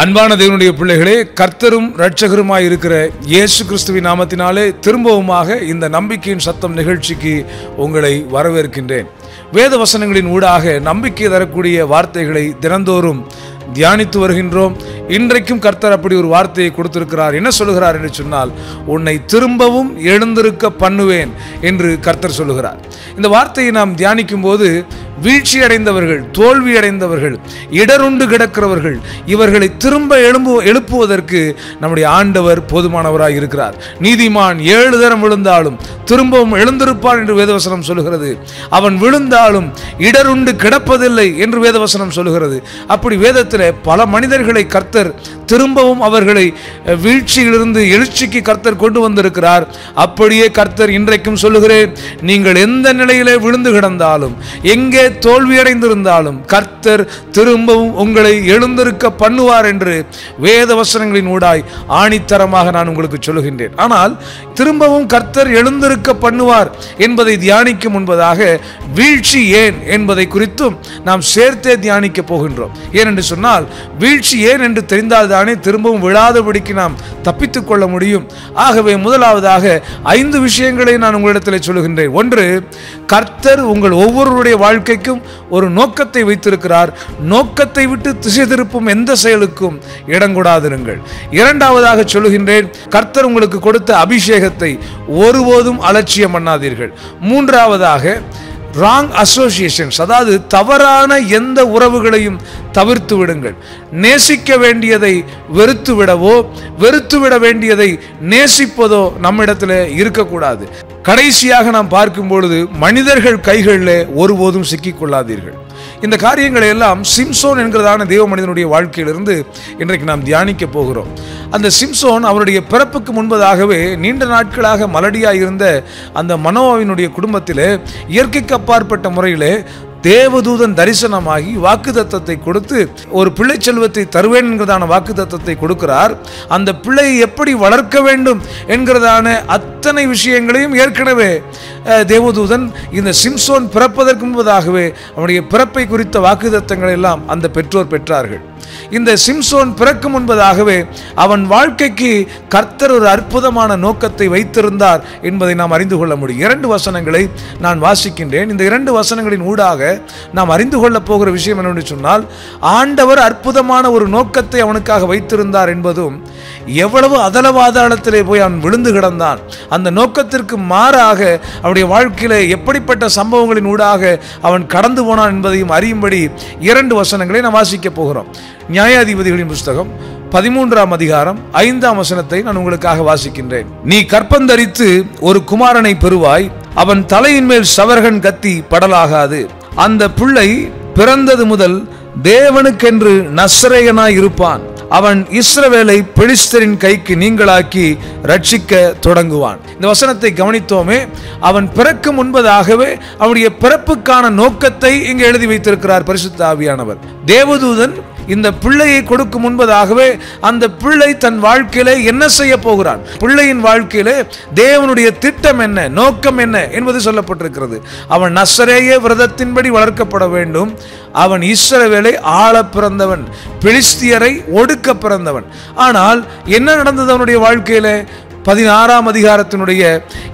அன்பான தேவனுடைய பிள்ளைகளே கர்த்தரும் இரட்சகருமாய் இருக்கிற இயேசு கிறிஸ்துவின் நாமத்தினாலே திரும்பவுமாக இந்த நம்பிக்கையின் சத்தம் நிகழ்ச்சிக்கு உங்களை வரவேற்கின்றேன். வேத வசனங்களின் ஊடாக நம்பிக்கை தரக்கூடிய வார்த்தைகளை தினந்தோறும் தியானித்து வருகின்றோம். இன்றைக்கும் கர்த்தர் அப்படி ஒரு வார்த்தையை கொடுத்திருக்கிறார். என்ன சொல்லுகிறார் என்று சொன்னால் உன்னை திரும்பவும் எழுந்திருக்க பண்ணுவேன் என்று கர்த்தர் சொல்லுகிறார். இந்த வார்த்தையை நாம் தியானிக்கும் போது வீழ்ச்சி அடைந்தவர்கள் தோல்வி அடைந்தவர்கள் இடருண்டு கிடக்கிறவர்கள் இவர்களை திரும்ப எழும்பு எழுப்புவதற்கு நம்முடைய ஆண்டவர் போதுமானவராக இருக்கிறார். நீதிமான் ஏழு தரம் விழுந்தாலும் திரும்பவும் எழுந்திருப்பான் என்று வேதவசனம் சொல்லுகிறது. அவன் விழுந்தாலும் இடருண்டு கிடப்பதில்லை என்று வேதவசனம் சொல்லுகிறது. அப்படி வேதத்தில் பல மனிதர்களை கர்த்தர் vardır. திரும்பவும் அவர்களை வீழ்ச்சியிலிருந்து எழுச்சிக்கு கர்த்தர் கொண்டு வந்திருக்கிறார். அப்படியே கர்த்தர் இன்றைக்கும் சொல்லுகிறேன் நீங்கள் எந்த நிலையிலே விழுந்து கிடந்தாலும் எங்கே தோல்வியடைந்திருந்தாலும் கர்த்தர் திரும்பவும் உங்களை எழுந்திருக்க பண்ணுவார் என்று வேத வசனங்களின் ஊடாய் ஆணித்தரமாக நான் உங்களுக்கு சொல்லுகின்றேன். ஆனால் திரும்பவும் கர்த்தர் எழுந்திருக்க பண்ணுவார் என்பதை தியானிக்கும் முன்பதாக வீழ்ச்சி ஏன் என்பதை குறித்தும் நாம் சேர்த்தே தியானிக்க போகின்றோம். ஏனென்று சொன்னால் வீழ்ச்சி ஏன் என்று தெரிந்தால் தானே திரும்பவும் விழாதபடிக்கு நாம் தப்பித்துக் கொள்ள முடியும். ஆகவே முதலாவதாக ஐந்து விஷயங்களை நான் உங்களிடத்தில் சொல்லுகின்றேன். ஒன்று கர்த்தர் உங்கள் ஒவ்வொருவருடைய வாழ்க்கைக்கும் ஒரு நோக்கத்தை வைத்திருக்கிறார். நோக்கத்தை விட்டு திசை திருப்பும் எந்த செயலுக்கும் இடங்கூடாதிருங்கள். இரண்டாவதாக சொல்லுகின்றேன் கர்த்தர் உங்களுக்கு கொடுத்த அபிஷேகத்தை ஒருபோதும் அலட்சியம் பண்ணாதீர்கள். மூன்றாவதாக ராங் அசோசியேஷன்ஸ் அதாவது தவறான எந்த உறவுகளையும் தவிர்த்து விடுங்கள். நேசிக்க வேண்டியதை வெறுத்து விடவோ வெறுத்து விட வேண்டியதை நேசிப்பதோ நம்மிடத்தில் இருக்கக்கூடாது. கடைசியாக நாம் பார்க்கும் பொழுது மனிதர்கள் கைகளில் ஒருபோதும் சிக்கிக்கொள்ளாதீர்கள். இந்த காரியங்களை எல்லாம் சிம்சோன் என்கிறதான தேவ மனிதனுடைய வாழ்க்கையிலிருந்து இன்றைக்கு நாம் தியானிக்க போகிறோம். அந்த சிம்சோன் அவருடைய பிறப்புக்கு முன்பதாகவே நீண்ட நாட்களாக மலடியாக இருந்த அந்த மனோவினுடைய குடும்பத்திலே இயற்கைக்கு அப்பாற்பட்ட முறையிலே தேவதூதன் தரிசனமாகி வாக்குத்தத்தத்தை கொடுத்து ஒரு பிள்ளை செல்வத்தை தருவேன் என்கிறதான வாக்குத்தத்தத்தை கொடுக்கிறார். அந்த பிள்ளையை எப்படி வளர்க்க வேண்டும் என்கிறதான அத்தனை விஷயங்களையும் ஏற்கனவே தேவதூதன் இந்த சிம்சோன் பிறப்பதற்கு முன்பதாகவே அவனுடைய பிறப்பை குறித்த வாக்குத்தத்தங்களை எல்லாம் அந்த பெற்றோர் பெற்றார்கள். இந்த சிம்சோன் பிறக்கும் முன்பதாகவே அவன் வாழ்க்கைக்கு கர்த்தர் ஒரு அற்புதமான நோக்கத்தை வைத்திருந்தார் என்பதை நாம் அறிந்து கொள்ள முடியும். இரண்டு வசனங்களை நான் வாசிக்கின்றேன். இந்த இரண்டு வசனங்களின் ஊடாக நாம் அறிந்து கொள்ளப் போகிற விஷயம் என்னவென்று சொன்னால் ஆண்டவர் அற்புதமான ஒரு நோக்கத்தை அவனுக்காக வைத்திருந்தார் என்பதும் எவ்வளவு அதலவாதாளத்திலே போய் அவன் விழுந்து கிடந்தான் அந்த நோக்கத்திற்கு மாறாக அவனுடைய வாழ்க்கையில எப்படிப்பட்ட சம்பவங்களின் ஊடாக அவன் கடந்து போனான் என்பதையும் அறியும்படி இரண்டு வசனங்களை நாம் வாசிக்கப் போகிறோம். நியாயாதிபதிகளின் புஸ்தகம் பதிமூன்றாம் அதிகாரம் ஐந்தாம் வசனத்தை நான் உங்களுக்காக வாசிக்கின்றேன். நீ கற்பந்தரித்து ஒரு குமாரனை பெறுவாய் அவன் தலையின் மேல் சவர்கன் கத்தி படலாகாது. அந்த பிள்ளை பிறந்தது முதல் தேவனுக்கென்று நஸ்ரேயனாய் இருப்பான். அவன் இஸ்ரவேலை பெலிஸ்தரின் கைக்கு நீங்களாக்கி ரட்சிக்க தொடங்குவான். இந்த வசனத்தை கவனித்தோமே அவன் பிறக்கும் முன்பதாகவே அவனுடைய பிறப்புக்கான நோக்கத்தை இங்கு எழுதி வைத்திருக்கிறார் பரிசுத்த ஆவியானவர். தேவதூதன் இந்த பிள்ளையை கொடுக்கும் முன்பதாகவே அந்த பிள்ளை தன் வாழ்க்கையிலே என்ன செய்ய போகிறான்? பிள்ளையின் வாழ்க்கையிலே தேவனுடைய திட்டம் என்ன நோக்கம் என்ன என்பது சொல்லப்பட்டிருக்கிறது. அவன் நசரேய விரதத்தின்படி வளர்க்கப்பட வேண்டும். அவன் இஸ்ரவேலை ஆள பிறந்தவன் பிலிஸ்தியரை ஒடுக்க பிறந்தவன். ஆனால் என்ன நடந்தது அவனுடைய வாழ்க்கையிலே? பதினாறாம் அதிகாரத்தினுடைய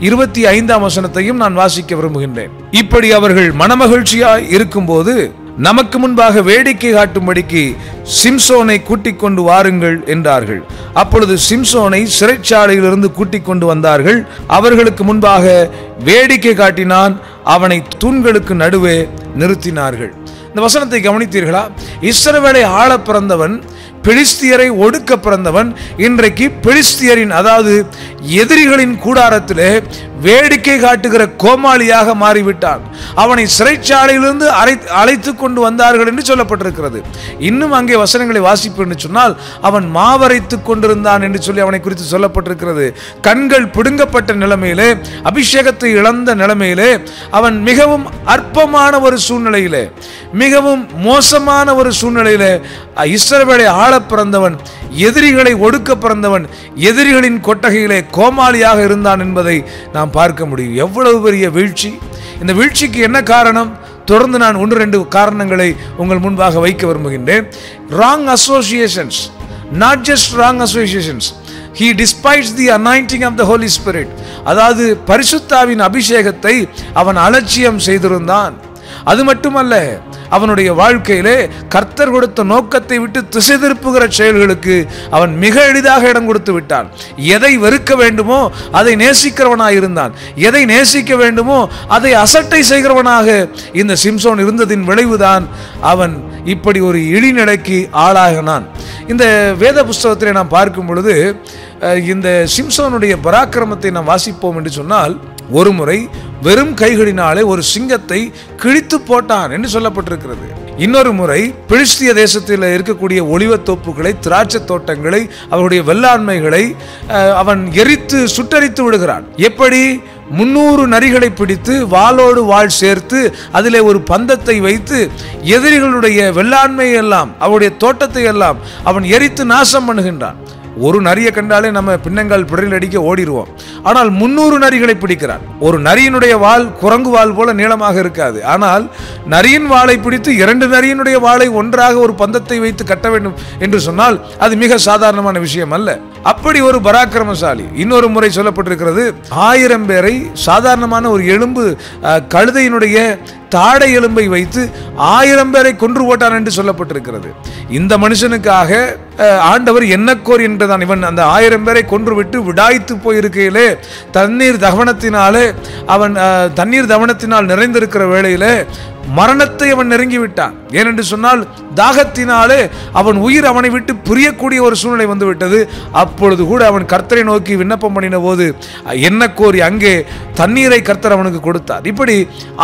இருபத்தி ஐந்தாம் வசனத்தையும் நான் வாசிக்க விரும்புகின்றேன். இப்படி அவர்கள் மனமகிழ்ச்சியாய் இருக்கும்போது நமக்கு முன்பாக வேடிக்கை காட்டும்படிக்கு சிம்சோனை கூட்டிக் கொண்டு வாருங்கள் என்றார்கள். அப்பொழுது சிம்சோனை சிறைச்சாலையிலிருந்து கூட்டிக் கொண்டு வந்தார்கள். அவர்களுக்கு முன்பாக வேடிக்கை காட்டினான். அவனை தூண்களுக்கு நடுவே நிறுத்தினார்கள். இந்த வசனத்தை கவனித்தீர்களா? இஸ்ரவேலை ஆள பிறந்தவன் பெலிஸ்தியரை ஒடுக்க பிறந்தவன் இன்றைக்கு பெலிஸ்தியரின் அதாவது எதிரிகளின் கூடாரத்திலே வேடிக்கை காட்டுகிற கோமாளியாக மாறிவிட்டான். அவனை சிறைச்சாலையிலிருந்து அரை அழைத்து கொண்டு வந்தார்கள் என்று சொல்லப்பட்டிருக்கிறது. இன்னும் அங்கே வசனங்களை வாசிப்பு என்று சொன்னால் அவன் மாவரைத்து கொண்டிருந்தான் என்று சொல்லி அவனை குறித்து சொல்லப்பட்டிருக்கிறது. கண்கள் பிடுங்கப்பட்ட நிலைமையிலே அபிஷேகத்தை இழந்த நிலைமையிலே அவன் மிகவும் அற்பமான ஒரு சூழ்நிலையிலே மிகவும் மோசமான ஒரு சூழ்நிலையிலே இஸ்ரவேலை ஆள பிறந்தவன் எதிரிகளை ஒடுக்க பிறந்தவன் எதிரிகளின் கொட்டகையிலே கோமாளியாக இருந்தான் என்பதை நாம் பார்க்க முடியும். எவ்வளவு பெரிய வீழ்ச்சி. இந்த வீழ்ச்சிக்கு என்ன காரணம்? தொடர்ந்து நான் ஒன்று ரெண்டு காரணங்களை உங்கள் முன்பாக வைக்க விரும்புகின்றேன். Wrong associations not just wrong associations he despises the anointing of the holy spirit அதாவது பரிசுத்தாவின் அபிஷேகத்தை அவன் அலட்சியம் செய்திருந்தான். அது மட்டுமல்ல அவனுடைய வாழ்க்கையிலே கர்த்தர் கொடுத்த நோக்கத்தை விட்டு திசை திருப்புகிற செயல்களுக்கு அவன் மிக எளிதாக இடம் கொடுத்து விட்டான். எதை வெறுக்க வேண்டுமோ அதை நேசிக்கிறவனாக இருந்தான். எதை நேசிக்க வேண்டுமோ அதை அசட்டை செய்கிறவனாக இந்த சிம்சோன் இருந்ததின் விளைவுதான் அவன் இப்படி ஒரு இழிநிலைக்கு ஆளாகினான். இந்த வேத புஸ்தகத்தில் நாம் பார்க்கும் பொழுது இந்த சிம்சோனுடைய பராக்கிரமத்தை நாம் வாசிப்போம் என்று சொன்னால் ஒரு முறை வெறும் கைகளினாலே ஒரு சிங்கத்தை கிழித்து போட்டான் என்று சொல்லப்பட்டிருக்கிறது. இன்னொரு முறை பிலிஸ்திய தேசத்தில் இருக்கக்கூடிய ஒளிவத் தோப்புகளை திராட்சை தோட்டங்களை அவருடைய வெள்ளாண்மைகளை அவன் எரித்து சுட்டரித்து விடுகிறான். எப்படி? முன்னூறு நரிகளை பிடித்து வாளோடு வாள் சேர்த்து அதிலே ஒரு பந்தத்தை வைத்து எதிரிகளுடைய வெள்ளாண்மையை எல்லாம் அவருடைய தோட்டத்தை எல்லாம் அவன் எரித்து நாசம் பண்ணுகின்றான். ஒரு நரியை கண்டாலே நம்ம பின்னங்கால் பிடரில் அடிக்க ஓடிடுவோம். ஆனால் முன்னூறு நரிகளை பிடிக்கிறான் ஒரு நரியினுடைய வால் குரங்கு வால் போல நீளமாக இருக்காது. ஆனால் நரியின் வாளை பிடித்து இரண்டு நரியினுடைய வாளை ஒன்றாக ஒரு பந்தத்தை வைத்து கட்ட வேண்டும் என்று சொன்னால் அது மிக சாதாரணமான விஷயம் அல்ல. அப்படி ஒரு பராக்கிரமசாலி இன்னொரு முறை சொல்லப்பட்டிருக்கிறது ஆயிரம் பேரை சாதாரணமான ஒரு எலும்பு கழுதையினுடைய தாடை எலும்பை வைத்து ஆயிரம் பேரை கொன்று போட்டான் என்று சொல்லப்பட்டிருக்கிறது. இந்த மனுஷனுக்காக ஆண்டவர் என்னக்கோர் என்றுதான் இவன் அந்த ஆயிரம் பேரை கொன்றுவிட்டு விடாய்த்து போயிருக்கையிலே தண்ணீர் தகவனத்தினாலே அவன் தண்ணீர் தவனத்தினால் நிறைந்திருக்கிற வேளையிலே மரணத்தை அவன் நெருங்கி விட்டான் ஏனென்று சொன்னால் தாகத்தினாலே அவன் உயிர் அவனை விட்டு பிரியக்கூடிய ஒரு சூழ்நிலை வந்துவிட்டது. அப்பொழுது கூட அவன் கர்த்தரை நோக்கி விண்ணப்பம் பண்ணின போது என்ன கோரி அங்கே தண்ணீரை கர்த்தர் அவனுக்கு கொடுத்தார். இப்படி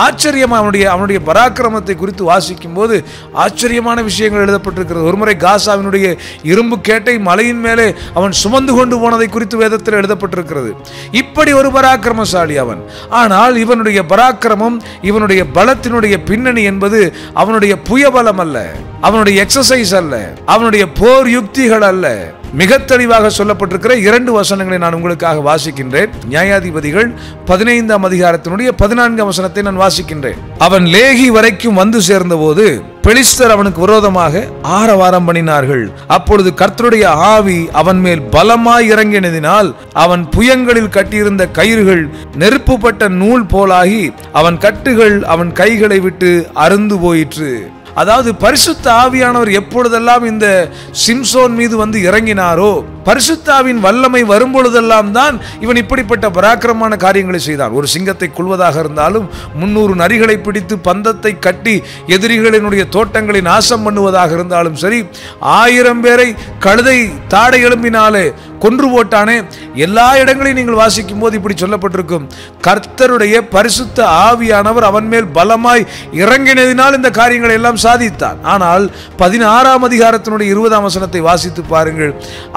ஆச்சரியமாக அவனுடைய அவனுடைய பராக்கிரமத்தை குறித்து வாசிக்கும் போது ஆச்சரியமான விஷயங்கள் எழுதப்பட்டிருக்கிறது. ஒருமுறை காசாவினுடைய இரும்பு கேட்டை மலையின் மேலே அவன் சுமந்து கொண்டு போனதை குறித்து வேதத்தில் எழுதப்பட்டிருக்கிறது. இப்படி ஒரு பராக்கிரமசாலி அவன். ஆனால் இவனுடைய பராக்கிரமம் இவனுடைய பலத்தினுடைய பின்னணி என்பது அவனுடைய புயபலம் அல்ல அவனுடைய எக்ஸசைஸ் அல்ல அவனுடைய போர் யுக்திகள் அல்ல. மிக தெளிவாக சொல்லப்பட்டிருக்கிற இரண்டு வசனங்களை நான் உங்களுக்காக வாசிக்கின்றேன். நியாயாதிபதிகள் பதினைந்தாம் அதிகாரத்தினுடைய பதினான்காம் வசனத்தை நான் வாசிக்கின்றேன். அவன் லேகி வரைக்கும் வந்து சேர்ந்தபோது பெலிஸ்தர் அவனுக்கு விரோதமாக ஆரவாரம் பண்ணினார்கள். அப்பொழுது கர்த்தருடைய ஆவி அவன் மேல் பலமாய் இறங்கினதினால் அவன் புயங்களில் கட்டியிருந்த கயிறுகள் நெருப்புப்பட்ட நூல் போலாகி அவன் கட்டுகள் அவன் கைகளை விட்டு அருந்து போயிற்று. அதாவது பரிசுத்த ஆவியானவர் எப்பொழுதெல்லாம் இந்த சிம்சோன் மீது வந்து இறங்கினாரோ பரிசுத்தாவின் வல்லமை வரும்பொழுதெல்லாம் தான் இவன் இப்படிப்பட்ட பராக்கிரமான காரியங்களை செய்தான். ஒரு சிங்கத்தை கொள்வதாக இருந்தாலும் முன்னூறு நரிகளை பிடித்து பந்தத்தை கட்டி எதிரிகளினுடைய தோட்டங்களை நாசம் பண்ணுவதாக இருந்தாலும் சரி ஆயிரம் பேரை கழுதை தாடை எலும்பினாலே கொன்று போட்டானே. எல்லா இடங்களையும் நீங்கள் வாசிக்கும் போது இப்படி சொல்லப்பட்டிருக்கும். கர்த்தருடைய பரிசுத்த ஆவியானவர் அவன் மேல் பலமாய் இறங்கினதினால் இந்த காரியங்களை எல்லாம் சாதித்தான். ஆனால் பதினாறாம் அதிகாரத்தினுடைய இருபதாம் வசனத்தை வாசித்து பாருங்கள்.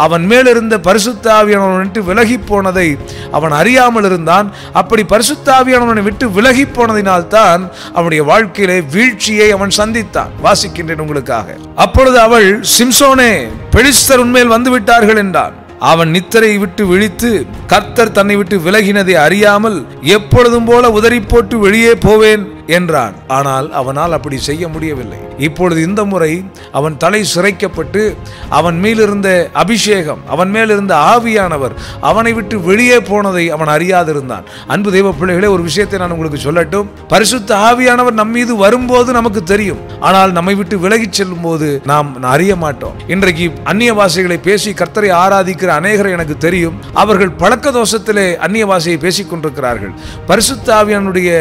அவன் மேல் இருந்த பரிசுத்தாவியானவன் விட்டு விலகி போனதை அவன் அறியாமல் இருந்தான். அப்படி பரிசுத்தாவியானவனை விட்டு விலகி போனதினால்தான் அவனுடைய வாழ்க்கையிலே வீழ்ச்சியை அவன் சந்தித்தான். வாசிக்கின்றேன் உங்களுக்காக. அப்பொழுது அவள் சிம்சோனே பெலிஸ்தர் உண்மையில் வந்து விட்டார்கள் என்றான். அவன் நித்தரை விட்டு விழித்து கர்த்தர் தன்னை விட்டு விலகினதை அறியாமல் எப்பொழுதும் போல உதறி போட்டு வெளியே போவேன். என்றான். ஆனால் அவனால் அப்படி செய்ய முடியவில்லை. இப்பொழுது இந்த முறை அவன் தலை சிறைக்கப்பட்டு அவன் மேலிருந்த அபிஷேகம் அவன் மேலிருந்த ஆவியானவர் அவனை விட்டு வெளியே போனதை அவன் அறியாதிருந்தான். அன்பு தெய்வ பிள்ளைகளே ஒரு விஷயத்தை நான் உங்களுக்கு சொல்லட்டும். பரிசுத்த ஆவியானவர் நம் மீது வரும்போது நமக்கு தெரியும். ஆனால் நம்மை விட்டு விலகிச் செல்லும் போது நாம் அறிய மாட்டோம். இன்றைக்கு அந்நிய வாசைகளை பேசி கர்த்தரை ஆராதிக்கிற அநேகரை எனக்கு தெரியும். அவர்கள் பழக்க தோஷத்திலே அந்நிய பாஷையை பேசிக் கொண்டிருக்கிறார்கள். பரிசுத்த ஆவியானுடைய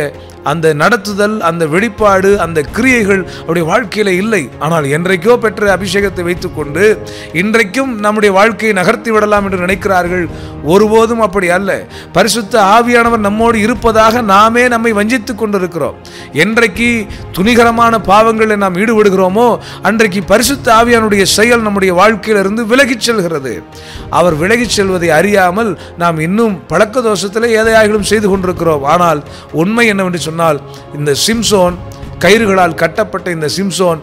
அந்த நடத்துதல் அந்த வெளிப்பாடு அந்த கிரியைகள் அவருடைய வாழ்க்கையில இல்லை. ஆனால் என்றைக்கோ பெற்ற அபிஷேகத்தை வைத்துக்கொண்டு இன்றைக்கும் நம்முடைய வாழ்க்கையை நகர்த்தி விடலாம் என்று நினைக்கிறார்கள் ஒருபோதும் அப்படி அல்ல. பரிசுத்த ஆவியானவர் நம்மோடு இருப்பதாக நாமே நம்மை வஞ்சித்துக் கொண்டிருக்கிறோம். என்றைக்கு துணிகரமான பாவங்களில் நாம் ஈடுபடுகிறோமோ அன்றைக்கு பரிசுத்த ஆவியானுடைய செயல் நம்முடைய வாழ்க்கையிலிருந்து விலகிச் செல்கிறது. அவர் விலகிச் செல்வதை அறியாமல் நாம் இன்னும் பழக்க தோஷத்தில் ஏதையாகிலும் செய்து கொண்டிருக்கிறோம். ஆனால் உண்மை என்னவென்று சொன்னால் இந்த சிம்சோன் கயிறுகளால் கட்டப்பட்ட இந்த சிம்சோன்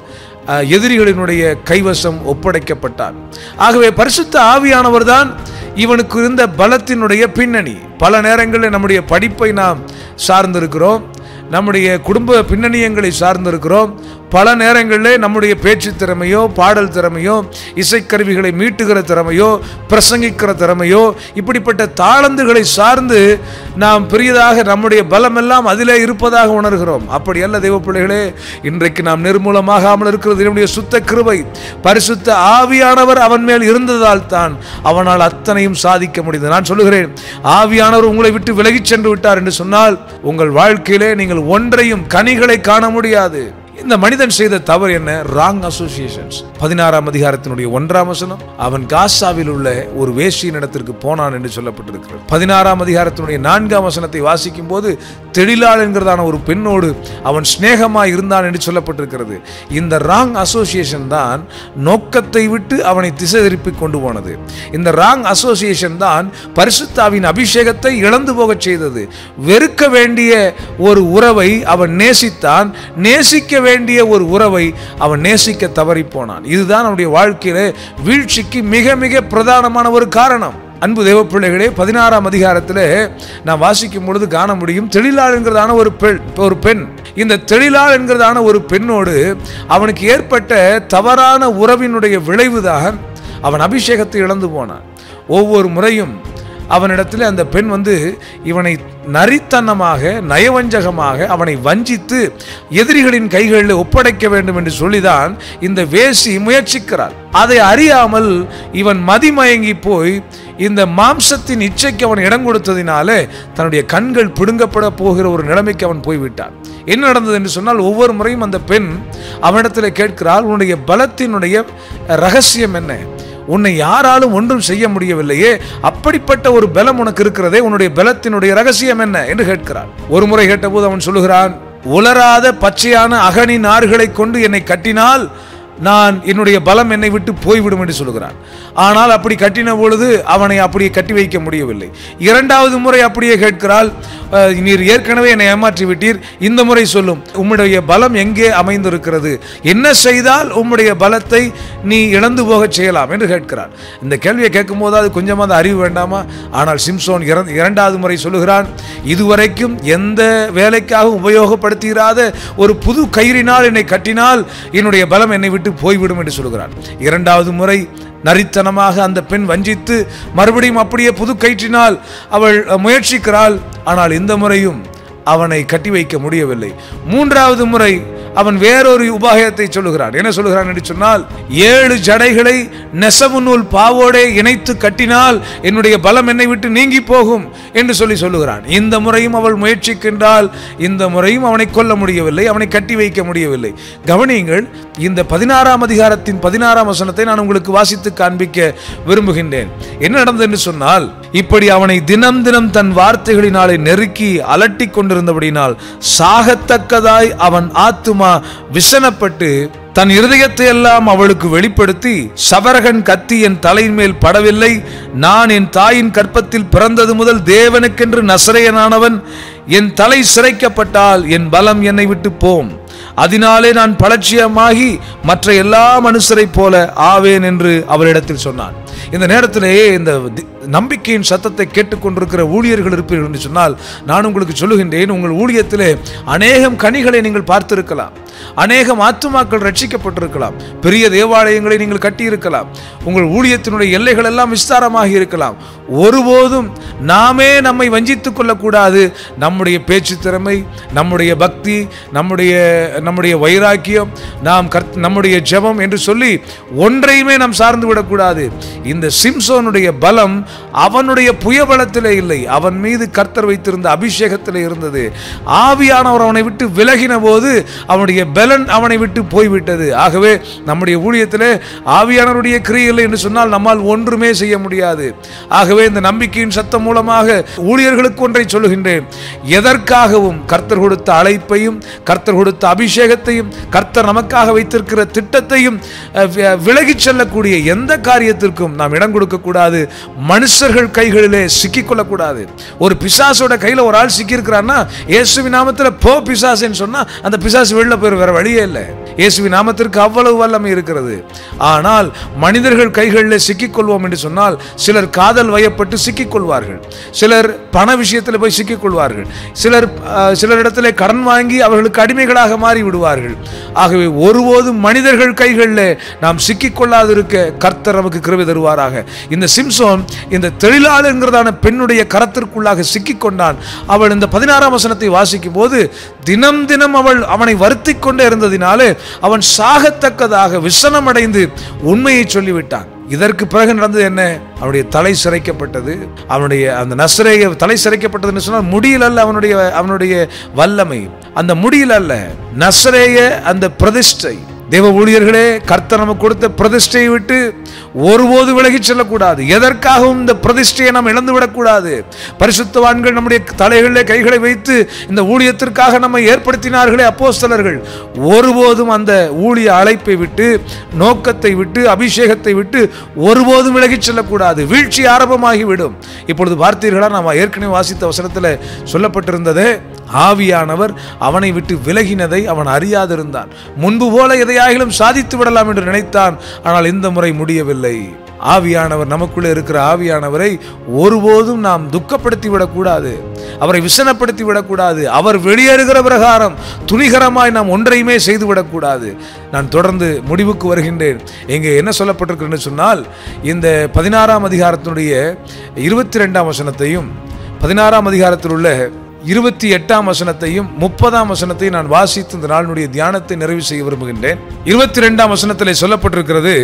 எதிரிகளினுடைய கைவசம் ஒப்படைக்கப்பட்டார். ஆகவே பரிசுத்த ஆவியானவர் தான் இவனுக்கு இருந்த பலத்தினுடைய பின்னணி. பல நேரங்களில் நம்முடைய படிப்பை நாம் சார்ந்திருக்கிறோம். நம்முடைய குடும்ப பின்னணியங்களை சார்ந்திருக்கிறோம். பல நேரங்களிலே நம்முடைய பேச்சு திறமையோ பாடல் திறமையோ இசைக்கருவிகளை மீட்டுகிற திறமையோ பிரசங்கிக்கிற திறமையோ இப்படிப்பட்ட தாளந்துகளை சார்ந்து நாம் பெரியதாக நம்முடைய பலமெல்லாம் அதிலே இருப்பதாக உணர்கிறோம். அப்படி அல்ல தெய்வ பிள்ளைகளே இன்றைக்கு நாம் நிர்மூலமாகாமல் இருக்கிறது என்னுடைய சுத்த கிருபை பரிசுத்த ஆவியானவர் அவன் மேல் இருந்ததால் தான் அவனால் அத்தனையும் சாதிக்க முடிந்தது. நான் சொல்லுகிறேன் ஆவியானவர் உங்களை விட்டு விலகிச் சென்று விட்டார் என்று சொன்னால் உங்கள் வாழ்க்கையிலே நீங்கள் ஒன்றையும் கனிகளை காண முடியாது. இந்த மனிதன் செய்த தவறு என்ன? ராங் அசோசியேஷன்ஸ் பதினாறாம் அதிகாரத்தினுடைய ஒன்றாம் வசனம் அவன் காசாவில் உள்ள ஒரு வேசியின் இடத்திற்கு போனான் என்று சொல்லப்பட்டிருக்கிறது. பதினாறாம் அதிகாரத்தினுடைய நான்காம் வசனத்தை வாசிக்கும் போது தெழிலாள் என்கிறதான ஒரு பெண்ணோடு அவன் சிநேகமாக இருந்தான் என்று சொல்லப்பட்டிருக்கிறது. இந்த ராங் அசோசியேஷன் தான் நோக்கத்தை விட்டு அவனை திசை திருப்பி கொண்டு போனது. இந்த ராங் அசோசியேஷன் தான் பரிசுத்தாவின் அபிஷேகத்தை இழந்து போகச் செய்தது. வெறுக்க வேண்டிய ஒரு உறவை அவன் நேசித்தான். நேசிக்க வேண்டிய ஒரு உறவை அவன் நேசிக்க தவறி போனான் இதுதான் அவனுடைய வாழ்க்கையில வீழ்ச்சிக்கு மிக மிக பிரதானமான ஒரு காரணம். அன்பு தேவ பிள்ளைகளே பதினாறாம் அதிகாரத்தில் நான் வாசிக்கும் பொழுது காண முடியும் தெழிலாள் என்கிறதான ஒரு பெண் ஒரு பெண். இந்த தெழிலாள் என்கிறதான ஒரு பெண்ணோடு அவனுக்கு ஏற்பட்ட தவறான உறவினுடைய விளைவுதான் அவன் அபிஷேகத்தை இழந்து போனான். ஒவ்வொரு முறையும் அவனிடத்தில் அந்த பெண் வந்து இவனை நரித்தனமாக நயவஞ்சகமாக அவனை வஞ்சித்து எதிரிகளின் கைகளில் ஒப்படைக்க வேண்டும் என்று சொல்லிதான் இந்த வேசி முயற்சிக்கிறார் அதை அறியாமல் இவன் மதிமயங்கி போய் இந்த மாம்சத்தின் இச்சைக்கு அவன் இடம் கொடுத்ததினாலே தன்னுடைய கண்கள் பிடுங்கப்பட போகிற ஒரு நிலைமைக்கு அவன் போய்விட்டான். என்ன நடந்தது என்று சொன்னால் ஒவ்வொரு முறையும் அந்த பெண் அவனிடத்தில் கேட்கிறாள் உன்னுடைய பலத்தினுடைய ரகசியம் என்ன? உன்னை யாராலும் ஒன்றும் செய்ய முடியவில்லையே. அப்படிப்பட்ட ஒரு பலம் உனக்கு இருக்கிறதே உன்னுடைய பலத்தினுடைய ரகசியம் என்ன என்று கேட்கிறான். ஒரு முறை கேட்டபோது அவன் சொல்லுகிறான் உலராத பச்சையான அகனி நார்களை கொண்டு என்னை கட்டினால் நான் என்னுடைய பலம் என்னை விட்டு போய்விடும் என்று சொல்கிறான் ஆனால் அப்படி கட்டின பொழுது அவனை அப்படியே கட்டி வைக்க முடியவில்லை. இரண்டாவது முறை அப்படியே கேட்கிறாள் நீர் ஏற்கனவே என்னை ஏமாற்றி விட்டீர். இந்த முறை சொல்லும் உம்முடைய பலம் எங்கே அமைந்திருக்கிறது? என்ன செய்தால் உம்முடைய பலத்தை நீ இழந்து போகச் செய்யலாம்? என்று கேட்கிறார் இந்த கேள்வியை கேட்கும் போது அது கொஞ்சமாக அறிவு வேண்டாமா? ஆனால் சிம்சோன் இறந்- இரண்டாவது முறை சொல்லுகிறான் இதுவரைக்கும் எந்த வேலைக்காகவும் உபயோகப்படுத்துகிறாத ஒரு புது கயிறினால் என்னை கட்டினால் என்னுடைய பலம் என்னை விட்டு போய்விடும் என்று சொல்கிறான். இரண்டாவது முறை நரித்தனமாக அந்த பெண் வஞ்சித்து மறுபடியும் அப்படியே புது கயிற்றினால் அவள் முயற்சிக்கிறாள். ஆனால் இந்த முறையும் அவனை கட்டி வைக்க முடியவில்லை. மூன்றாவது முறை அவன் வேறொரு உபாயத்தை சொல்லுகிறான். என்ன சொல்லுகிறான் என்று சொன்னால் ஏழு ஜடைகளை நெசவு நூல் பாவோடே இணைத்து கட்டினால் என்னுடைய பலம் என்னை விட்டு நீங்கி போகும் என்று சொல்லி சொல்லுகிறான். இந்த முறையும் அவள் முயற்சிக்கின்றால் இந்த முறையும் அவனை கொல்ல முடியவில்லை அவனை கட்டி வைக்க முடியவில்லை. கவனியுங்கள் இந்த பதினாறாம் அதிகாரத்தின் பதினாறாம் வசனத்தை நான் உங்களுக்கு வாசித்து காண்பிக்க விரும்புகின்றேன். என்ன நடந்தது என்று சொன்னால் இப்படி அவனை தினம் தினம் தன் வார்த்தைகளினாலே நெருக்கி அலட்டி கொண்டிருந்தபடினால் சாகத்தக்கதாய் அவன் ஆத்துமா விசனப்பட்டு தன் இருதயத்தை எல்லாம் அவளுக்கு வெளிப்படுத்தி சவரகன் கத்தி என் தலையின் மேல் படவில்லை. நான் என் தாயின் கற்பத்தில் பிறந்தது முதல் தேவனுக்கென்று நசரையனானவன் என் தலை சிறைக்கப்பட்டால் என் பலம் என்னை விட்டு போம். அதனாலே நான் பலட்சியமாகி மற்ற எல்லா மனுஷரைப் போல ஆவேன் என்று அவரிடத்தில் சொன்னான். இந்த நேரத்திலே இந்த நம்பிக்கையின் சத்தத்தை கேட்டுக்கொண்டிருக்கிற ஊழியர்கள் இருப்பீர்கள் என்று சொன்னால் நான் உங்களுக்கு சொல்லுகின்றேன் உங்கள் ஊழியத்திலே அநேகம் கனிகளை நீங்கள் பார்த்திருக்கலாம். அநேகம் ஆத்துமாக்கள் ரட்சிக்கப்பட்டிருக்கலாம். பெரிய தேவாலயங்களை நீங்கள் கட்டியிருக்கலாம். உங்கள் ஊழியத்தினுடைய எல்லைகள் எல்லாம் விஸ்தாரமாக இருக்கலாம். ஒருபோதும் நாமே நம்மை வஞ்சித்துக் கொள்ளக்கூடாது. நம்முடைய பேச்சு திறமை நம்முடைய பக்தி நம்முடைய நம்முடைய வைராக்கியம் நாம் கர்த் நம்முடைய ஜெபம் என்று சொல்லி ஒன்றையுமே நாம் சார்ந்து விடக்கூடாது. இந்த சிம்சோனுடைய பலம் அவனுடைய புயபலத்திலே இல்லை. அவன் மீது கர்த்தர் வைத்திருந்த அபிஷேகத்திலே இருந்தது. ஆவியானவர் அவனை விட்டு விலகின போது அவனுடைய பலன் அவனை விட்டு போய்விட்டது. ஆகவே நம்முடைய ஊழியத்திலே ஆவியானவருடைய கிரியில்லை என்று சொன்னால் நம்மால் ஒன்றுமே செய்ய முடியாது. ஆகவே இந்த நம்பிக்கையின் சத்தம் மூலமாக ஊழியர்களுக்கு ஒன்றை சொல்லுகின்றேன். எதற்காகவும் கர்த்தர் கொடுத்த அழைப்பையும் கர்த்தர் கொடுத்த அபிஷேகத்தையும் கர்த்தர் நமக்காக வைத்திருக்கிற திட்டத்தையும் விலகிச் செல்லக்கூடிய எந்த காரியத்திற்கும் நாம் இடம் கொடுக்கக்கூடாது. கூடாது மனுஷர்கள் கைகளிலே சிக்கிக் கொள்ளக்கூடாது ஒரு பிசாசோட கையில் ஒரு ஆள் சிக்கியிருக்கிறான்னா இருக்கிறான்னா நாமத்தில் போ பிசாசுன்னு சொன்னால் அந்த பிசாசு வெளில போயிடும் வேறு வழியே இல்லை. இயேசுவி நாமத்திற்கு அவ்வளவு வல்லமை இருக்கிறது. ஆனால் மனிதர்கள் கைகளில் சிக்கிக்கொள்வோம் என்று சொன்னால் சிலர் காதல் வயப்பட்டு சிக்கிக்கொள்வார்கள். சிலர் பண விஷயத்தில் போய் சிக்கிக்கொள்வார்கள். சிலர் சிலரிடத்தில் கடன் வாங்கி அவர்களுக்கு அடிமைகளாக மாறி விடுவார்கள் ஆகவே ஒருபோதும் மனிதர்கள் கைகளில் நாம் சிக்கிக்கொள்ளாதிருக்க கர்த்தர் நமக்கு கிருவி தருவாராக. இந்த சிம்சோன் இந்த தொழிலாளருங்கிறதான பெண்ணுடைய கரத்திற்குள்ளாக சிக்கிக்கொண்டான். அவள் இந்த பதினாறாம் வசனத்தை வாசிக்கும் போது தினம் தினம் அவள் அவனை வருத்தி கொண்டே இருந்ததினாலே அவன் சாகத்தக்கதாக விசனமடைந்து உண்மையை சொல்லிவிட்டான். இதற்கு பிறகு நடந்தது என்ன? அவனுடைய தலை சிறைக்கப்பட்டது. அவனுடைய அந்த நசரேய தலை சிறைக்கப்பட்டதுன்னு சொன்னால் முடியில் அல்ல அவனுடைய அவனுடைய வல்லமை. அந்த முடியில் அல்ல நசரேய அந்த பிரதிஷ்டை. தேவ ஊழியர்களே கர்த்தர் நமக்கு கொடுத்த பிரதிஷ்டையை விட்டு ஒருபோது விலகிச் செல்லக்கூடாது. எதற்காகவும் இந்த பிரதிஷ்டையை நாம் இழந்து விடக்கூடாது. பரிசுத்தவான்கள் நம்முடைய தலைகளிலே கைகளை வைத்து இந்த ஊழியத்திற்காக நம்மை ஏற்படுத்தினார்களே அப்போஸ்தலர்கள். ஒருபோதும் அந்த ஊழிய அழைப்பை விட்டு நோக்கத்தை விட்டு அபிஷேகத்தை விட்டு ஒருபோதும் விலகி செல்லக்கூடாது. வீழ்ச்சி ஆரம்பமாகிவிடும். இப்பொழுது பார்த்தீர்களா நாம் ஏற்கனவே வாசித்த வசனத்தில் சொல்லப்பட்டிருந்ததே ஆவியானவர் அவனை விட்டு விலகினதை அவன் அறியாதிருந்தான். முன்பு போல எதையாகிலும் சாதித்து விடலாம் என்று நினைத்தான். ஆனால் இந்த முறை முடியவில்லை. ஆவியானவர் நமக்குள்ளே இருக்கிற ஆவியானவரை ஒருபோதும் நாம் துக்கப்படுத்தி விடக்கூடாது அவரை விசனப்படுத்தி விடக்கூடாது அவர் வெளியேறுகிற பிரகாரம் துணிகரமாய் நாம் ஒன்றையுமே செய்து விடக்கூடாது நான் தொடர்ந்து முடிவுக்கு வருகின்றேன். இங்கே என்ன சொல்லப்பட்டிருக்கிறேன்னு சொன்னால் இந்த பதினாறாம் அதிகாரத்தினுடைய இருபத்தி ரெண்டாம் வசனத்தையும் பதினாறாம் அதிகாரத்தில் உள்ள இருபத்தி எட்டாம் வசனத்தையும் முப்பதாம் வசனத்தையும் நான் வாசித்து இந்த நாளினுடைய தியானத்தை நிறைவு செய்ய விரும்புகின்றேன். இருபத்தி ரெண்டாம் வசனத்தில் சொல்லப்பட்டிருக்கிறது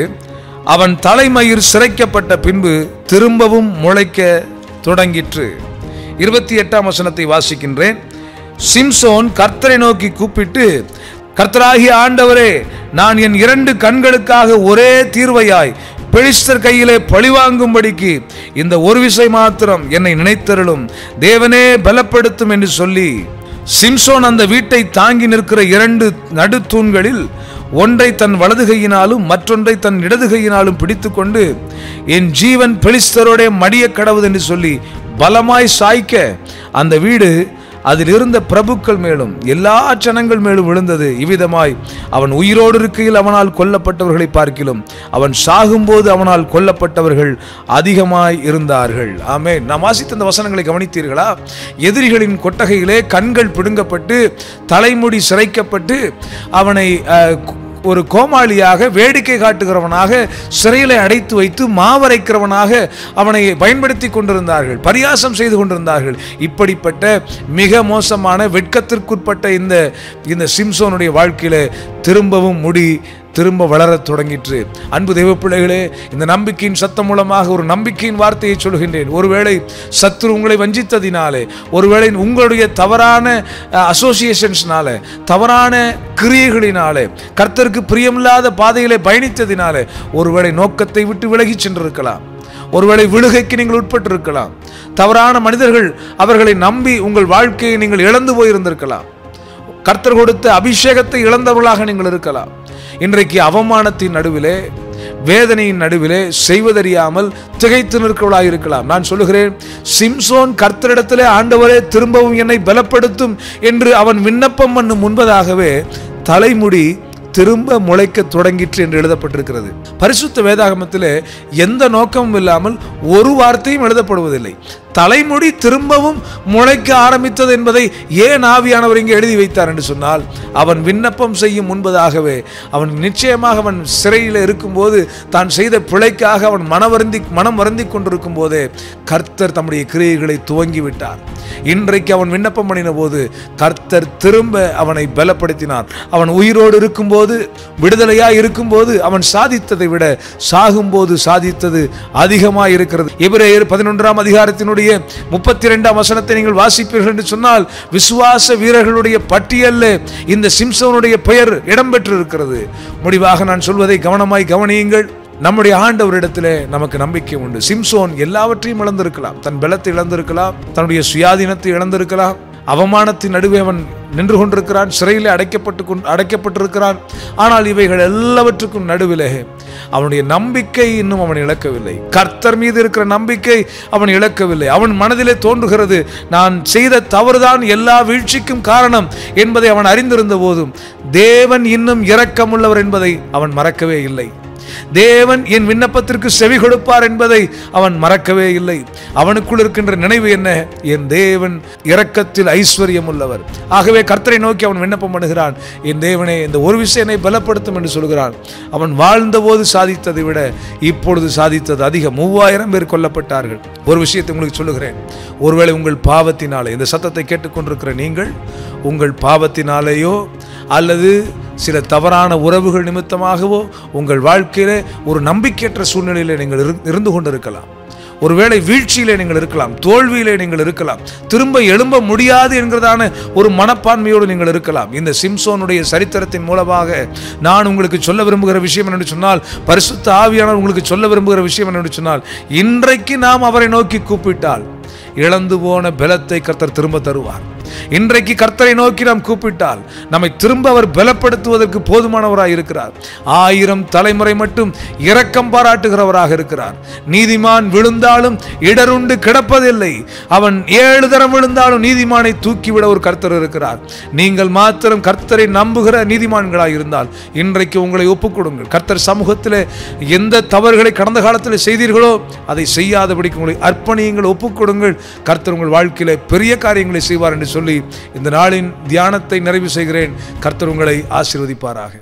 அவன் தலைமயிர் சிரைக்கப்பட்ட பின்பு திரும்பவும் முளைக்க தொடங்கிற்று. இருபத்தி எட்டாம் வசனத்தை வாசிக்கின்றேன். சிம்சோன் கர்த்தரை நோக்கி கூப்பிட்டு கர்த்தராகிய ஆண்டவரே நான் என் இரண்டு கண்களுக்காக ஒரே தீர்வையாய் பெலிஸ்தர் கையிலே பழிவாங்கும்படிக்கு இந்த ஒரு விசை மாத்திரம் என்னை நினைத்தருளும். தேவனே பலப்படுத்தும் என்று சொல்லி சிம்சோன் அந்த வீட்டை தாங்கி நிற்கிற இரண்டு நடுத்தூண்களில் ஒன்றை தன் வலது கையினாலும் மற்றொன்றை தன் இடது கையினாலும் பிடித்துக்கொண்டு என் ஜீவன் பெலிஸ்தரோட மடிய கடவுது என்று சொல்லி பலமாய் சாய்க்க அந்த வீடு அதில் இருந்த பிரபுக்கள் மேலும் எல்லா ஜனங்கள் மேலும் விழுந்தது. இவ்விதமாய் அவன் உயிரோடு இருக்கையில் அவனால் கொல்லப்பட்டவர்களை பார்க்கிலும் அவன் சாகும்போது அவனால் கொல்லப்பட்டவர்கள் அதிகமாய் இருந்தார்கள். ஆமே நாம் வாசித்த அந்த வசனங்களை கவனித்தீர்களா? எதிரிகளின் கொட்டகையிலே கண்கள் பிடுங்கப்பட்டு தலைமுடி சிறைக்கப்பட்டு அவனை ஒரு கோமாளியாக வேடிக்கை காட்டுகிறவனாக சிறையிலே அடைத்து வைத்து மாவரைக்கிறவனாக அவனை பயன்படுத்தி கொண்டிருந்தார்கள் பரியாசம் செய்து கொண்டிருந்தார்கள். இப்படிப்பட்ட மிக மோசமான வெட்கத்திற்குட்பட்ட இந்த இந்த சிம்சோனுடைய வாழ்க்கையில் திரும்பவும் முடி திரும்ப வளரத் தொடங்கிற்று. அன்பு தெய்வ பிள்ளைகளே இந்த நம்பிக்கையின் சத்தம் மூலமாக ஒரு நம்பிக்கையின் வார்த்தையை சொல்கின்றேன் ஒருவேளை சத்துரு உங்களை வஞ்சித்ததினாலே ஒருவேளை உங்களுடைய தவறான அசோசியேஷன்ஸ்னால தவறான கிரியைகளினாலே கர்த்தருக்கு பிரியமில்லாத பாதைகளை பயணித்ததினாலே ஒருவேளை நோக்கத்தை விட்டு விலகிச் சென்றிருக்கலாம். ஒருவேளை விழுகைக்கு நீங்கள் உட்பட்டிருக்கலாம். தவறான மனிதர்கள் அவர்களை நம்பி உங்கள் வாழ்க்கையை நீங்கள் இழந்து போயிருந்திருக்கலாம். கர்த்தர் கொடுத்த அபிஷேகத்தை இழந்தவர்களாக நீங்கள் இருக்கலாம். இன்றைக்கு அவமானத்தின் நடுவிலே வேதனையின் நடுவிலே செய்வதறியாமல் திகைத்து நிற்கிறவளாக இருக்கலாம். நான் சொல்லுகிறேன் சிம்சோன் கர்த்தரிடத்திலே ஆண்டவரே திரும்பவும் என்னை பலப்படுத்தும் என்று அவன் விண்ணப்பம் பண்ணும் முன்பதாகவே தலைமுடி திரும்ப முளைக்க தொடங்கிற்று என்று எழுதப்பட்டிருக்கிறது. பரிசுத்த வேதாகமத்திலே எந்த நோக்கமும் இல்லாமல் ஒரு வார்த்தையும் எழுதப்படுவதில்லை. தலைமுடி திரும்பவும் முளைக்க ஆரம்பித்தது என்பதை ஏன் ஆவியானவர் இங்கே எழுதி வைத்தார் என்று சொன்னால் அவன் விண்ணப்பம் செய்யும் முன்பதாகவே அவன் நிச்சயமாக அவன் சிறையில் இருக்கும்போது தான் செய்த பிழைக்காக அவன் மனவருந்தி மனம் வருந்தி கொண்டிருக்கும் போதே கர்த்தர் தம்முடைய கிரியைகளை துவங்கி விட்டார் இன்றைக்கு அவன் விண்ணப்பம் பண்ணின போது கர்த்தர் திரும்ப அவனை பலப்படுத்தினான் அவன் உயிரோடு இருக்கும்போது விடுதலையாக இருக்கும்போது அவன் சாதித்ததை விட சாகும்போது சாதித்தது அதிகமாக இருக்கிறது. இவரேயர் பதினொன்றாம் அதிகாரத்தினுடைய முப்பத்தி ரெண்டாம் வசனத்தை நீங்கள் வாசிப்பீர்கள் என்று சொன்னால் விசுவாச வீரர்களுடைய பட்டியலில் இந்த சிம்சோனுடைய பெயர் இடம்பெற்றிருக்கிறது. முடிவாக நான் சொல்வதை கவனமாய் கவனியுங்கள். நம்முடைய ஆண்டவரிடத்திலே நமக்கு நம்பிக்கை உண்டு. சிம்சோன் எல்லாவற்றையும் இழந்திருக்கலாம். தன் பலத்தை இழந்திருக்கலாம். தன்னுடைய சுயாதீனத்தை இழந்திருக்கலாம். அவமானத்தின் நடுவே அவன் நின்று கொண்டிருக்கிறான். சிறையிலே அடைக்கப்பட்டு கொண்டு அடைக்கப்பட்டிருக்கிறான். ஆனால் இவைகள் எல்லாவற்றுக்கும் நடுவிலே அவனுடைய நம்பிக்கை இன்னும் அவன் இழக்கவில்லை. கர்த்தர் மீது இருக்கிற நம்பிக்கை அவன் இழக்கவில்லை. அவன் மனதிலே தோன்றுகிறது நான் செய்த தவறுதான் எல்லா வீழ்ச்சிக்கும் காரணம் என்பதை அவன் அறிந்திருந்த போதும் தேவன் இன்னும் இரக்கமுள்ளவர் என்பதை அவன் மறக்கவே இல்லை. தேவன் என் விண்ணப்பத்திற்கு செவி கொடுப்பார் என்பதை அவன் மறக்கவே இல்லை. அவனுக்குள் இருக்கின்ற நினைவு என்ன? என் தேவன் இரக்கத்தில் ஐஸ்வர்யம் உள்ளவர் ஆகவே கர்த்தரை நோக்கி அவன் விண்ணப்பம் பண்ணுகிறான். என் தேவனே இந்த ஒரு விஷயனை பலப்படுத்தும் என்று சொல்கிறான். அவன் வாழ்ந்தபோது சாதித்ததை விட இப்பொழுது சாதித்தது அதிகம். மூவாயிரம் பேர் கொல்லப்பட்டார்கள். ஒரு விஷயத்தை உங்களுக்கு சொல்லுகிறேன். ஒருவேளை உங்கள் பாவத்தினாலே இந்த சத்தத்தை கேட்டுக்கொண்டிருக்கிற நீங்கள் உங்கள் பாவத்தினாலேயோ அல்லது சில தவறான உறவுகள் நிமித்தமாகவோ உங்கள் வாழ்க்கையிலே ஒரு நம்பிக்கையற்ற சூழ்நிலையில் நீங்கள் இரு- இருந்து கொண்டிருக்கலாம். ஒருவேளை வீழ்ச்சியிலே நீங்கள் இருக்கலாம் தோல்வியிலே நீங்கள் இருக்கலாம் திரும்ப எழும்ப முடியாது என்கிறதான ஒரு மனப்பான்மையோடு நீங்கள் இருக்கலாம். இந்த சிம்சோனுடைய சரித்திரத்தின் மூலமாக நான் உங்களுக்கு சொல்ல விரும்புகிற விஷயம் என்னென்னு சொன்னால் பரிசுத்த ஆவியானவர் உங்களுக்கு சொல்ல விரும்புகிற விஷயம் என்னென்னு சொன்னால் இன்றைக்கு நாம் அவரை நோக்கி கூப்பிட்டால் இழந்து போன பலத்தை கர்த்தர் திரும்ப தருவார். இன்றைக்கு கர்த்தரை நோக்கி நாம் கூப்பிட்டால் நம்மை திரும்ப அவர் பலப்படுத்துவதற்கு போதுமானவராக இருக்கிறார். ஆயிரம் தலைமுறை மட்டும் இரக்கம் பாராட்டுகிறவராக இருக்கிறார். நீதிமான் விழுந்தாலும் இடருண்டு கிடப்பதில்லை. அவன் ஏழு தரம் விழுந்தாலும் நீதிமானை தூக்கிவிட ஒரு கர்த்தர் இருக்கிறார். நீங்கள் மாத்திரம் கர்த்தரை நம்புகிற நீதிமான்களாக இருந்தால் இன்றைக்கு உங்களை ஒப்புக் கொடுங்கள் கர்த்தர் சமூகத்தில் எந்த தவறுகளை கடந்த காலத்தில் செய்தீர்களோ அதை செய்யாதபடிக்கு உங்களை அர்ப்பணியுங்கள் ஒப்புக்கொடுங்கள். கொடுங்கள் கர்த்தர் உங்கள் வாழ்க்கையில் பெரிய காரியங்களை செய்வார் என்று சொல்லி இந்த நாளின் தியானத்தை நிறைவு செய்கிறேன். கர்த்தர் உங்களை ஆசீர்வதிப்பாராக.